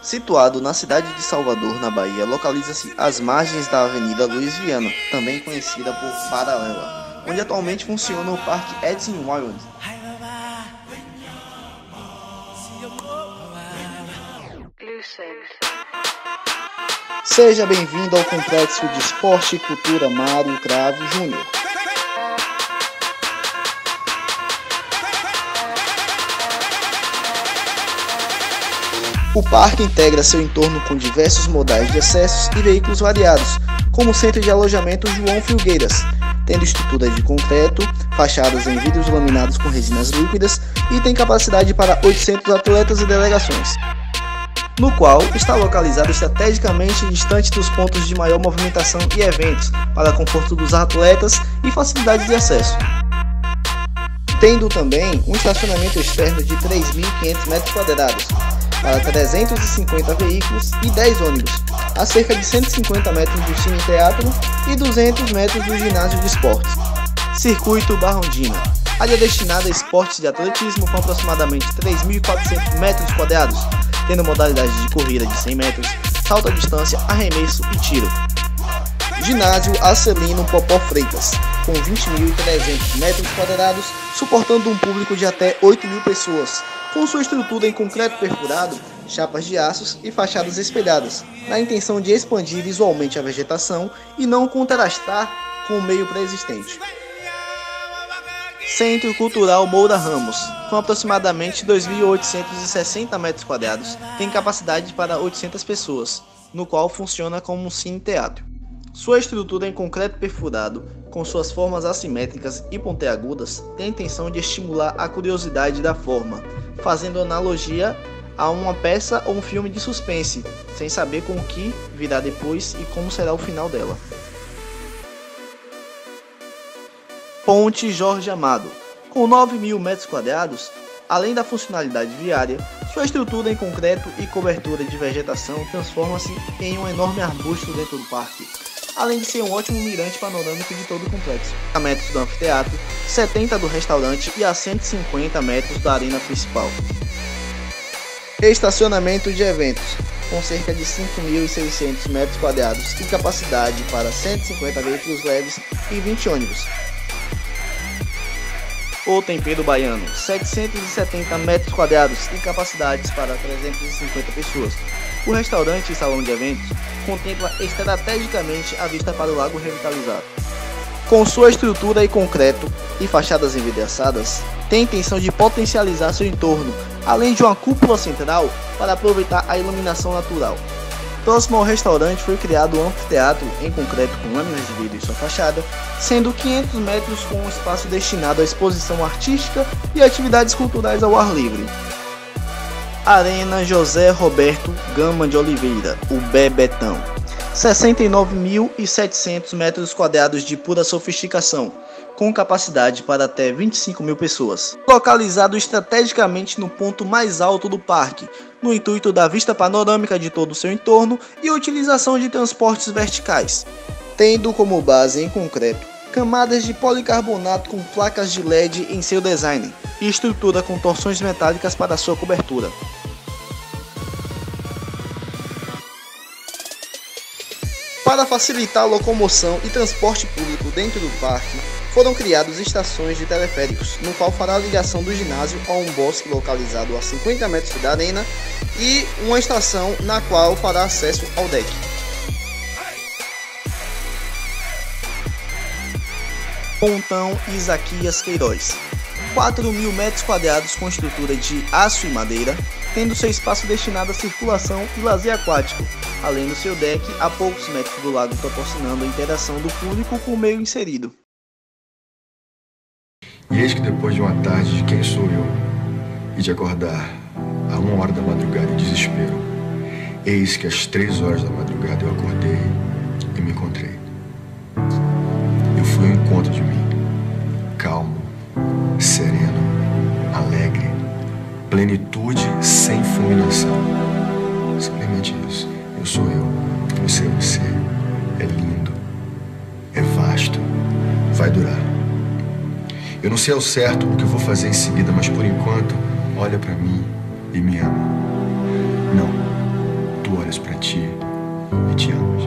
Situado na cidade de Salvador, na Bahia, localiza-se às margens da Avenida Luiz Viana, também conhecida por Paralela, onde atualmente funciona o Parque Edson Wild. Seja bem-vindo ao Complexo de Esporte e Cultura Mário Cravo Júnior. O parque integra seu entorno com diversos modais de acessos e veículos variados, como o centro de alojamento João Filgueiras, tendo estrutura de concreto, fachadas em vidros laminados com resinas líquidas e tem capacidade para 800 atletas e delegações, no qual está localizado estrategicamente distante dos pontos de maior movimentação e eventos, para conforto dos atletas e facilidade de acesso. Tendo também um estacionamento externo de 3.500 metros quadrados, para 350 veículos e 10 ônibus, a cerca de 150 metros do Cine Teatro e 200 metros do ginásio de esportes. Circuito Barrondina. Área destinada a esportes de atletismo com aproximadamente 3.400 metros quadrados, tendo modalidades de corrida de 100 metros, salto à distância, arremesso e tiro. Ginásio Acelino Popó Freitas, com 20.300 metros quadrados, suportando um público de até 8 mil pessoas, com sua estrutura em concreto perfurado, chapas de aços e fachadas espelhadas, na intenção de expandir visualmente a vegetação e não contrastar com o meio pré-existente. Centro Cultural Moura Ramos, com aproximadamente 2.860 metros quadrados, tem capacidade para 800 pessoas, no qual funciona como um cine-teatro. Sua estrutura em concreto perfurado, com suas formas assimétricas e pontiagudas, tem a intenção de estimular a curiosidade da forma, fazendo analogia a uma peça ou um filme de suspense, sem saber com o que virá depois e como será o final dela. Ponte Jorge Amado, com 9 mil metros quadrados, além da funcionalidade viária, sua estrutura em concreto e cobertura de vegetação transforma-se em um enorme arbusto dentro do parque, além de ser um ótimo mirante panorâmico de todo o complexo. A metros do anfiteatro, 70 do restaurante e a 150 metros da arena principal. Estacionamento de eventos, com cerca de 5.600 metros quadrados e capacidade para 150 veículos leves e 20 ônibus. O Tempero Baiano, 770 metros quadrados e capacidades para 350 pessoas. O restaurante e salão de eventos contempla estrategicamente a vista para o lago revitalizado. Com sua estrutura em concreto e fachadas envidraçadas, tem intenção de potencializar seu entorno, além de uma cúpula central para aproveitar a iluminação natural. Próximo ao restaurante foi criado um anfiteatro em concreto com lâminas de vidro e sua fachada, sendo 500 metros com um espaço destinado à exposição artística e atividades culturais ao ar livre. Arena José Roberto Gama de Oliveira, o Bebetão. 69.700 metros quadrados de pura sofisticação, com capacidade para até 25 mil pessoas. Localizado estrategicamente no ponto mais alto do parque, no intuito da vista panorâmica de todo o seu entorno e utilização de transportes verticais, tendo como base em concreto camadas de policarbonato com placas de LED em seu design e estrutura com torções metálicas para sua cobertura. Para facilitar a locomoção e transporte público dentro do parque, foram criadas estações de teleféricos, no qual fará a ligação do ginásio a um bosque localizado a 50 metros da arena e uma estação na qual fará acesso ao deck. Pontão Isaquias Queiroz 4 mil metros quadrados com estrutura de aço e madeira, tendo seu espaço destinado à circulação e lazer aquático, além do seu deck a poucos metros do lago proporcionando a interação do público com o meio inserido. E eis que depois de uma tarde de quem sou eu, e de acordar a uma hora da madrugada em desespero, eis que às três horas da madrugada eu acordei e me encontrei. Plenitude sem fulminação. Simplesmente isso. Eu sou eu, você é você. É lindo, é vasto, vai durar. Eu não sei ao certo o que eu vou fazer em seguida, mas por enquanto, olha para mim e me ama. Não, tu olhas para ti e te amas.